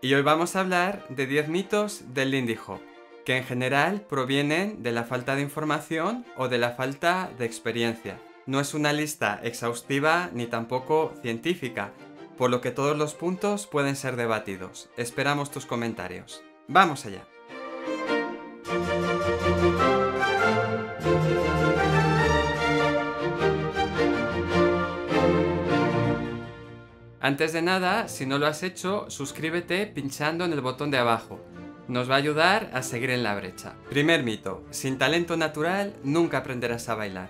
Y hoy vamos a hablar de 10 mitos del Lindy que en general provienen de la falta de información o de la falta de experiencia. No es una lista exhaustiva ni tampoco científica, por lo que todos los puntos pueden ser debatidos. Esperamos tus comentarios. ¡Vamos allá! Antes de nada, si no lo has hecho, suscríbete pinchando en el botón de abajo. Nos va a ayudar a seguir en la brecha. Primer mito, sin talento natural nunca aprenderás a bailar.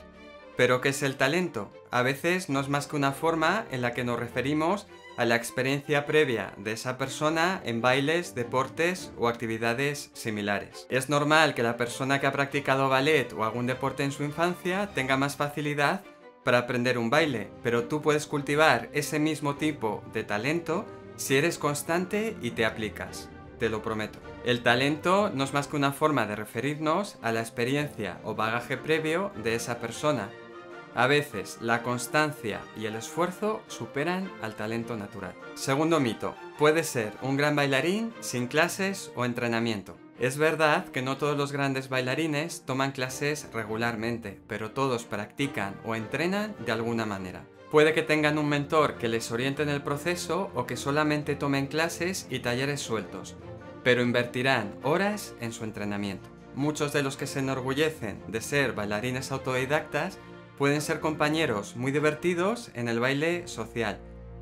Pero ¿qué es el talento? A veces no es más que una forma en la que nos referimos a la experiencia previa de esa persona en bailes, deportes o actividades similares. Es normal que la persona que ha practicado ballet o algún deporte en su infancia tenga más facilidad para aprender un baile, pero tú puedes cultivar ese mismo tipo de talento si eres constante y te aplicas, te lo prometo. El talento no es más que una forma de referirnos a la experiencia o bagaje previo de esa persona. A veces la constancia y el esfuerzo superan al talento natural. Segundo mito, puedes ser un gran bailarín sin clases o entrenamiento. Es verdad que no todos los grandes bailarines toman clases regularmente, pero todos practican o entrenan de alguna manera. Puede que tengan un mentor que les oriente en el proceso o que solamente tomen clases y talleres sueltos, pero invertirán horas en su entrenamiento. Muchos de los que se enorgullecen de ser bailarines autodidactas pueden ser compañeros muy divertidos en el baile social,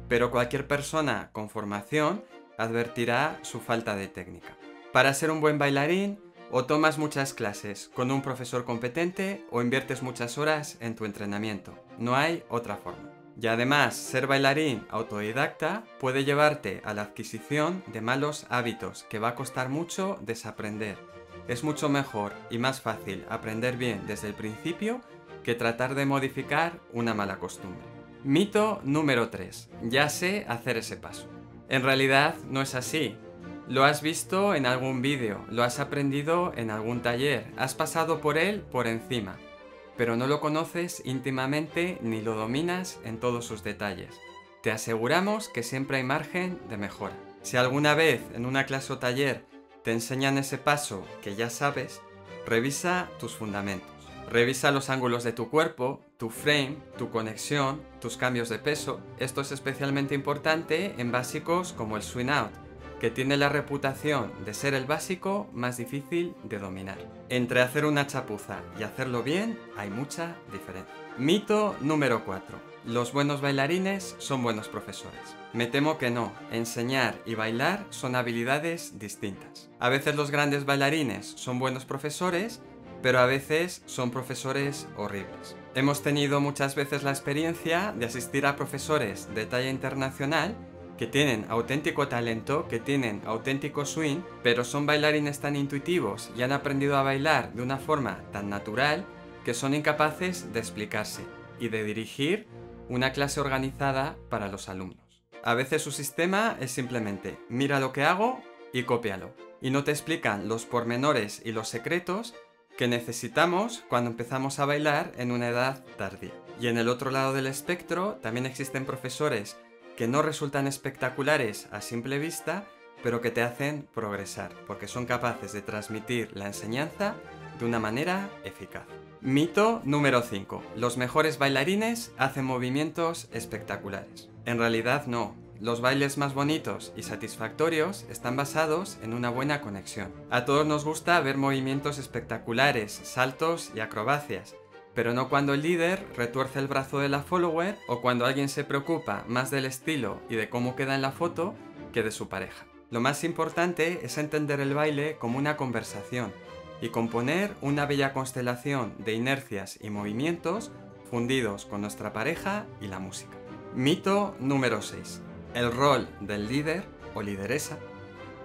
pero cualquier persona con formación advertirá su falta de técnica. Para ser un buen bailarín, o tomas muchas clases con un profesor competente o inviertes muchas horas en tu entrenamiento. No hay otra forma. Y además, ser bailarín autodidacta puede llevarte a la adquisición de malos hábitos que va a costar mucho desaprender. Es mucho mejor y más fácil aprender bien desde el principio que tratar de modificar una mala costumbre. Mito número 3. Ya sé hacer ese paso. En realidad no es así, lo has visto en algún vídeo, lo has aprendido en algún taller, has pasado por él por encima, pero no lo conoces íntimamente ni lo dominas en todos sus detalles. Te aseguramos que siempre hay margen de mejora. Si alguna vez en una clase o taller te enseñan ese paso que ya sabes, revisa tus fundamentos. Revisa los ángulos de tu cuerpo, tu frame, tu conexión, tus cambios de peso. Esto es especialmente importante en básicos como el swing out, que tiene la reputación de ser el básico más difícil de dominar. Entre hacer una chapuza y hacerlo bien hay mucha diferencia. Mito número 4. Los buenos bailarines son buenos profesores. Me temo que no, enseñar y bailar son habilidades distintas. A veces los grandes bailarines son buenos profesores, pero a veces son profesores horribles. Hemos tenido muchas veces la experiencia de asistir a profesores de talla internacional que tienen auténtico talento, que tienen auténtico swing, pero son bailarines tan intuitivos y han aprendido a bailar de una forma tan natural que son incapaces de explicarse y de dirigir una clase organizada para los alumnos. A veces su sistema es simplemente mira lo que hago y cópialo. Y no te explican los pormenores y los secretos que necesitamos cuando empezamos a bailar en una edad tardía. Y en el otro lado del espectro también existen profesores que no resultan espectaculares a simple vista, pero que te hacen progresar, porque son capaces de transmitir la enseñanza de una manera eficaz. Mito número 5. Los mejores bailarines hacen movimientos espectaculares. En realidad no. Los bailes más bonitos y satisfactorios están basados en una buena conexión. A todos nos gusta ver movimientos espectaculares, saltos y acrobacias, pero no cuando el líder retuerce el brazo de la follower o cuando alguien se preocupa más del estilo y de cómo queda en la foto que de su pareja. Lo más importante es entender el baile como una conversación y componer una bella constelación de inercias y movimientos fundidos con nuestra pareja y la música. Mito número 6. El rol del líder o lideresa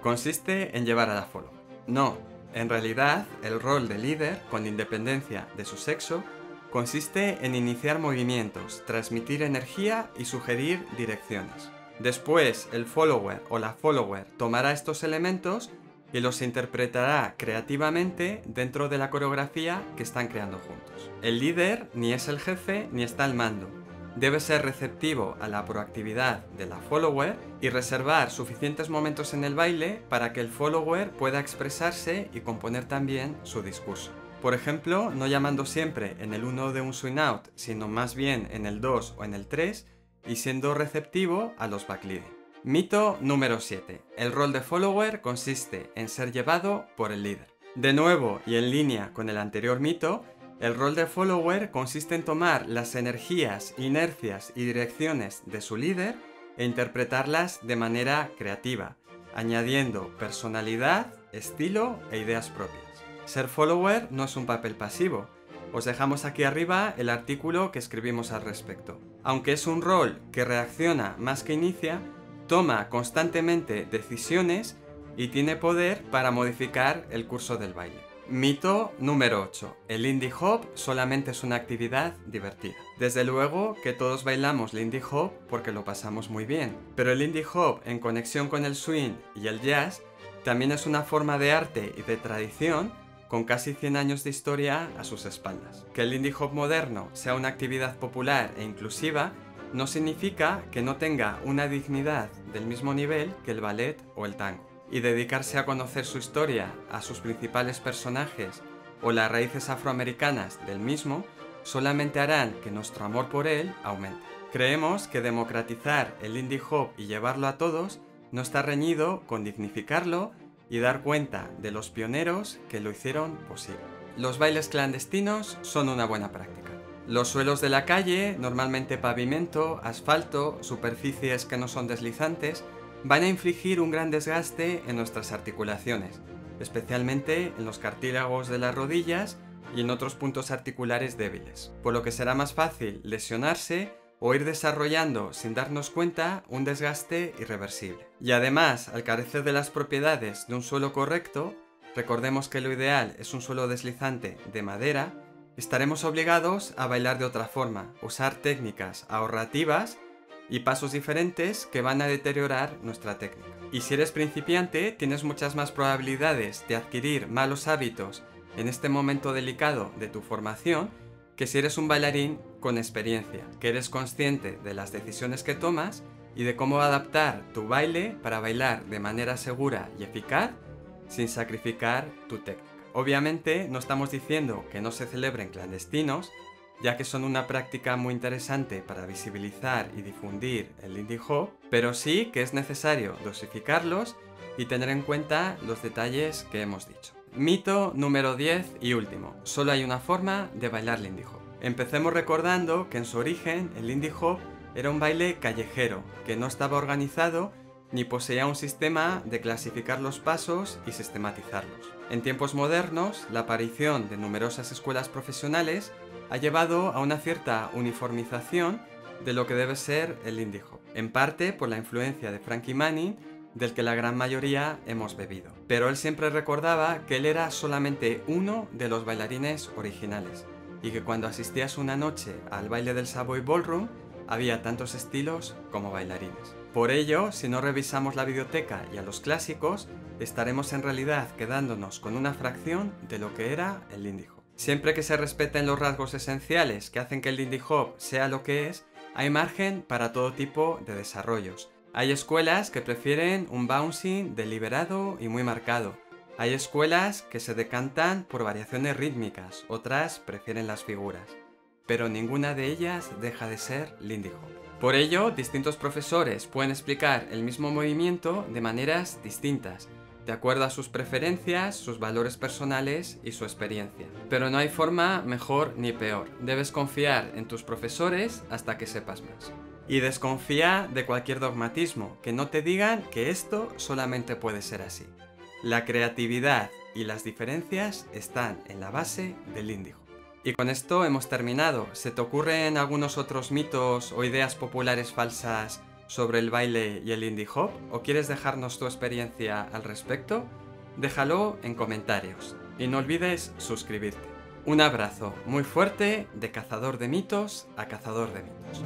consiste en llevar a la follow. No, en realidad el rol del líder, con independencia de su sexo, Consiste en iniciar movimientos, transmitir energía y sugerir direcciones. Después, el follower o la follower tomará estos elementos y los interpretará creativamente dentro de la coreografía que están creando juntos. El líder ni es el jefe ni está al mando, debe ser receptivo a la proactividad de la follower y reservar suficientes momentos en el baile para que el follower pueda expresarse y componer también su discurso. Por ejemplo, no llamando siempre en el 1 de un swing out, sino más bien en el 2 o en el 3 y siendo receptivo a los backleading. Mito número 7. El rol de follower consiste en ser llevado por el líder. De nuevo, y en línea con el anterior mito, el rol de follower consiste en tomar las energías, inercias y direcciones de su líder e interpretarlas de manera creativa, añadiendo personalidad, estilo e ideas propias. Ser follower no es un papel pasivo. Os dejamos aquí arriba el artículo que escribimos al respecto. Aunque es un rol que reacciona más que inicia, toma constantemente decisiones y tiene poder para modificar el curso del baile. Mito número 8. El Indie Hop solamente es una actividad divertida. Desde luego que todos bailamos Lindy Hop porque lo pasamos muy bien, pero el Indie Hop en conexión con el swing y el jazz también es una forma de arte y de tradición con casi 100 años de historia a sus espaldas. Que el indie hop moderno sea una actividad popular e inclusiva no significa que no tenga una dignidad del mismo nivel que el ballet o el tango. Y dedicarse a conocer su historia, a sus principales personajes o las raíces afroamericanas del mismo solamente harán que nuestro amor por él aumente. Creemos que democratizar el indie hop y llevarlo a todos no está reñido con dignificarlo y dar cuenta de los pioneros que lo hicieron posible. Los bailes clandestinos son una buena práctica. Los suelos de la calle, normalmente pavimento, asfalto, superficies que no son deslizantes, van a infligir un gran desgaste en nuestras articulaciones, especialmente en los cartílagos de las rodillas y en otros puntos articulares débiles, por lo que será más fácil lesionarse o ir desarrollando sin darnos cuenta un desgaste irreversible. Y además, al carecer de las propiedades de un suelo correcto, recordemos que lo ideal es un suelo deslizante de madera, estaremos obligados a bailar de otra forma, usar técnicas ahorrativas y pasos diferentes que van a deteriorar nuestra técnica. Y si eres principiante, tienes muchas más probabilidades de adquirir malos hábitos en este momento delicado de tu formación que si eres un bailarín con experiencia, que eres consciente de las decisiones que tomas y de cómo adaptar tu baile para bailar de manera segura y eficaz sin sacrificar tu técnica. Obviamente no estamos diciendo que no se celebren clandestinos, ya que son una práctica muy interesante para visibilizar y difundir el indie hop, pero sí que es necesario dosificarlos y tener en cuenta los detalles que hemos dicho. Mito número 10 y último. Solo hay una forma de bailar Lindy Hop. Empecemos recordando que en su origen el Lindy Hop era un baile callejero, que no estaba organizado ni poseía un sistema de clasificar los pasos y sistematizarlos. En tiempos modernos, la aparición de numerosas escuelas profesionales ha llevado a una cierta uniformización de lo que debe ser el Lindy Hop, en parte por la influencia de Frankie Manning del que la gran mayoría hemos bebido. Pero él siempre recordaba que él era solamente uno de los bailarines originales y que cuando asistías una noche al baile del Savoy Ballroom había tantos estilos como bailarines. Por ello, si no revisamos la biblioteca y a los clásicos, estaremos en realidad quedándonos con una fracción de lo que era el Lindy Hop. Siempre que se respeten los rasgos esenciales que hacen que el Lindy Hop sea lo que es, hay margen para todo tipo de desarrollos, hay escuelas que prefieren un bouncing deliberado y muy marcado. Hay escuelas que se decantan por variaciones rítmicas, otras prefieren las figuras. Pero ninguna de ellas deja de ser Lindy Hop. Por ello, distintos profesores pueden explicar el mismo movimiento de maneras distintas, de acuerdo a sus preferencias, sus valores personales y su experiencia. Pero no hay forma mejor ni peor. Debes confiar en tus profesores hasta que sepas más. Y desconfía de cualquier dogmatismo, que no te digan que esto solamente puede ser así. La creatividad y las diferencias están en la base del índigo. Y con esto hemos terminado. ¿Se te ocurren algunos otros mitos o ideas populares falsas sobre el baile y el indie hop? ¿O quieres dejarnos tu experiencia al respecto? Déjalo en comentarios. Y no olvides suscribirte. Un abrazo muy fuerte de cazador de mitos a cazador de mitos.